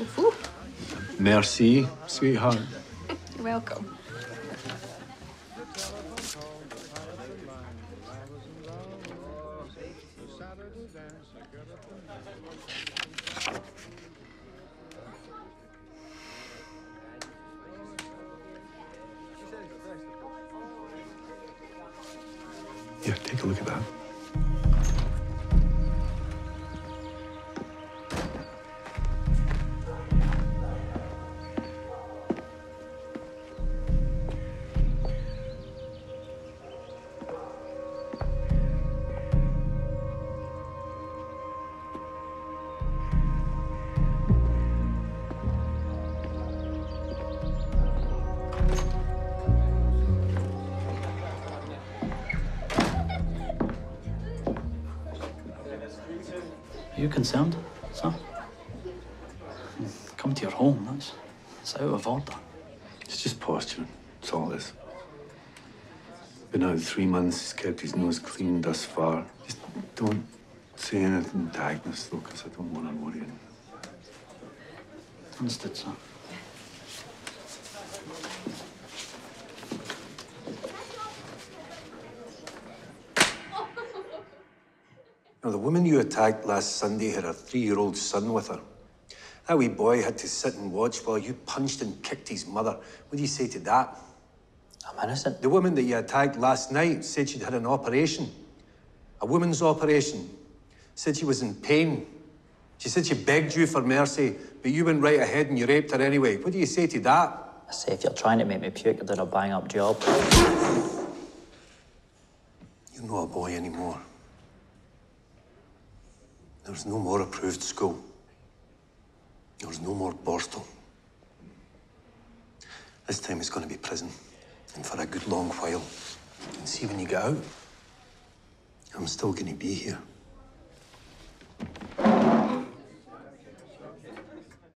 Ooh, Merci, sweetheart. you're welcome. Yeah, take a look at that. Are you concerned, sir? Come to your home, that's, that's out of order. It's just posturing. That's all it is. Been out three months, he's kept his nose clean thus far. Just don't say anything to Agnes, though, because I don't want her worrying. Understood, sir. Now, the woman you attacked last Sunday had a three-year-old son with her. That wee boy had to sit and watch while you punched and kicked his mother. What do you say to that? I'm innocent. The woman that you attacked last night said she'd had an operation. A woman's operation. Said she was in pain. She said she begged you for mercy, but you went right ahead and you raped her anyway. What do you say to that? I say if you're trying to make me puke, you're doing a bang up job. You're not a boy anymore. There's no more approved school. There's no more Borstal. This time it's going to be prison, and for a good long while. And see when you get out, I'm still going to be here.